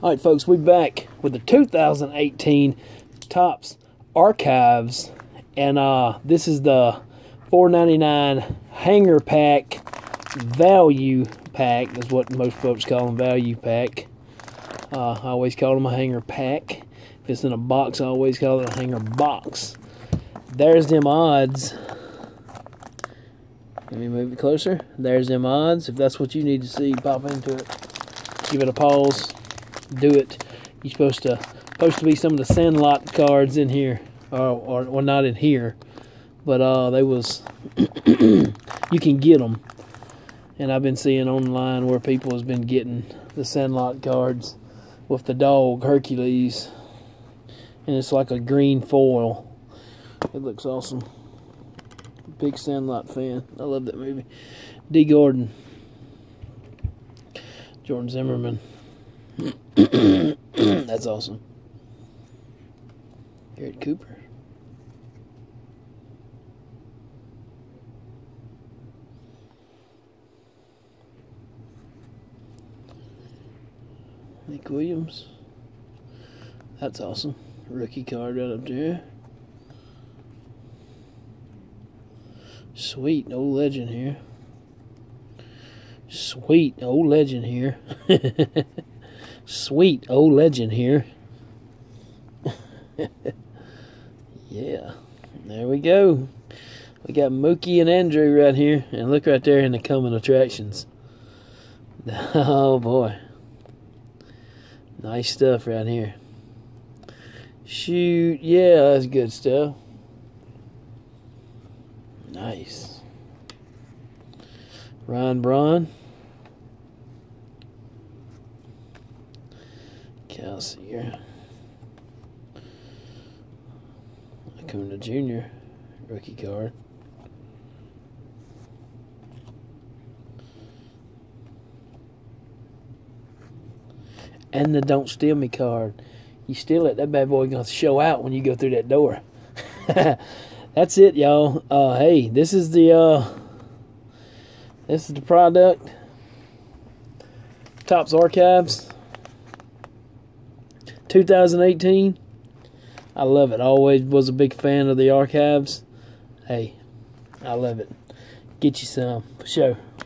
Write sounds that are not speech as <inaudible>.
All right, folks, we're back with the 2018 Topps Archives, and uh, this is the 4.99 hanger pack value pack. Is what most folks call them, value pack. Uh, I always call them a hanger pack. If it's in a box, I always call it a hanger box. There's them odds. Let me move it closer. There's them odds. If that's what you need to see, pop into it. Give it a pause do it. You're supposed to supposed to be some of the Sandlot cards in here, or or, or not in here, but uh, they was <clears throat> you can get them, and I've been seeing online where people has been getting the Sandlot cards with the dog Hercules, and it's like a green foil. It looks awesome. Big Sandlot fan. I love that movie. D. Gordon. Jordan Zimmermann. <clears throat> That's awesome. Garrett Cooper. Nick Williams. That's awesome. Rookie card right up there. Sweet, old legend here. Sweet, old legend here. <laughs> Sweet old legend here. <laughs> yeah. There we go. We got Mookie and Andrew right here. And look right there in the coming attractions. <laughs> Oh boy. Nice stuff right here. Shoot. Yeah, that's good stuff. Nice. Ryan Braun. Calcier. Acuna Jr. rookie card. And the Don't Steal Me card. You steal it, that bad boy gonna show out when you go through that door. <laughs> That's it, y'all. Uh, hey, this is the uh, this is the product. Topps Archives. 2018. I love it. Always was a big fan of the archives. Hey, I love it. Get you some for sure.